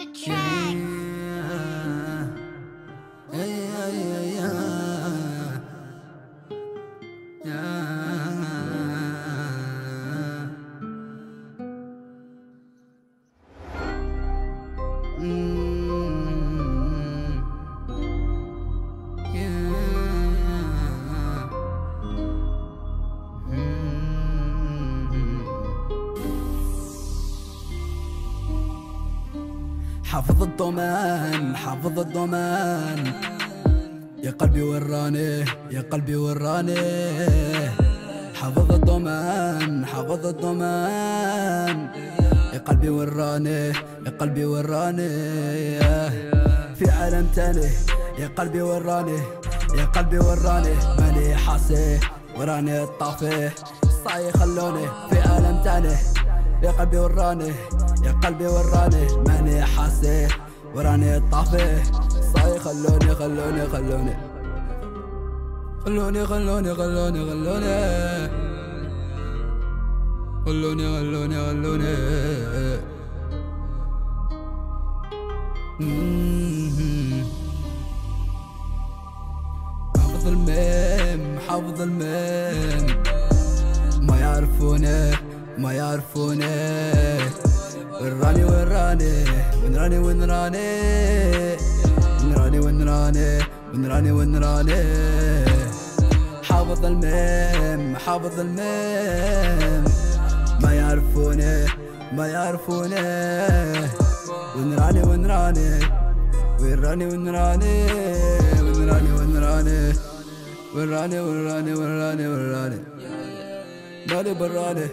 the track. Yeah, yeah, yeah, yeah. yeah. Mm. حافظ الضمان حافظ الضمان. يا قلبي وراني يا قلبي وراني. حافظ الضمان حافظ الضمان. يا قلبي وراني يا قلبي وراني. في عالم تاني يا قلبي وراني. يا قلبي وراني. ماني حاسي وراني طافي. صاي خلوني في عالم تاني. يا قلبي وراني. يا قلبي وراني ماني حاسي وراني طافي صاي خلوني خلوني خلوني. خلوني خلوني خلوني خلوني. خلوني خلوني خلوني. حافظ الميم حافظ الميم. ما يعرفونه ما يعرفونه. وين راني وين راني وين راني وين راني وين راني وين راني وين راني وين راني حافظ الميم حافظ الميم ما يعرفونه ما يعرفونه وين راني وين راني وين راني وين راني وين راني وين راني وين راني وين راني وين راني وين راني ماني براني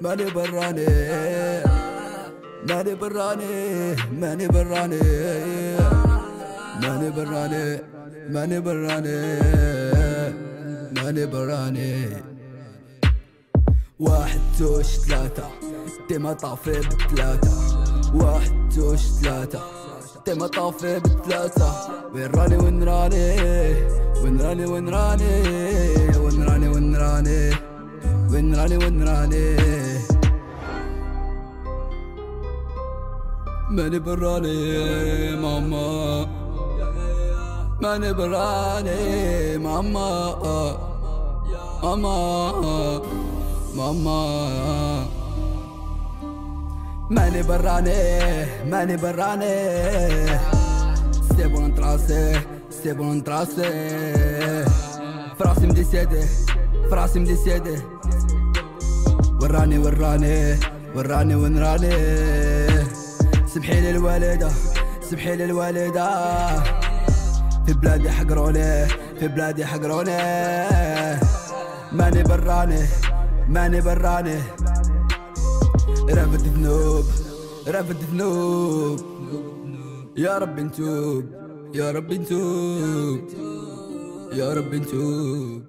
ماني براني ماني براني ماني براني ماني براني ماني براني ماني براني. واحد توش ثلاثة ديما طافي بثلاثة. واحد توش ثلاثة ديما طافي بثلاثة. وين راني وين راني وين راني وين راني وين راني وين راني وين راني وين راني. ماني براني ماما. ماني براني ماما. ماما. ماما. ماني براني ماني براني. سيبون تراسي سيبون تراسي. فراسي مدي سيدي فراسي مدي سيدي. وراني وراني وراني وين راني سمحي لي الوالدة سمحي في بلادي حقروني في بلادي حقروني. ماني براني ماني براني. رافد ذنوب رافد ذنوب. يا رب نتوب يا رب نتوب يا رب نتوب.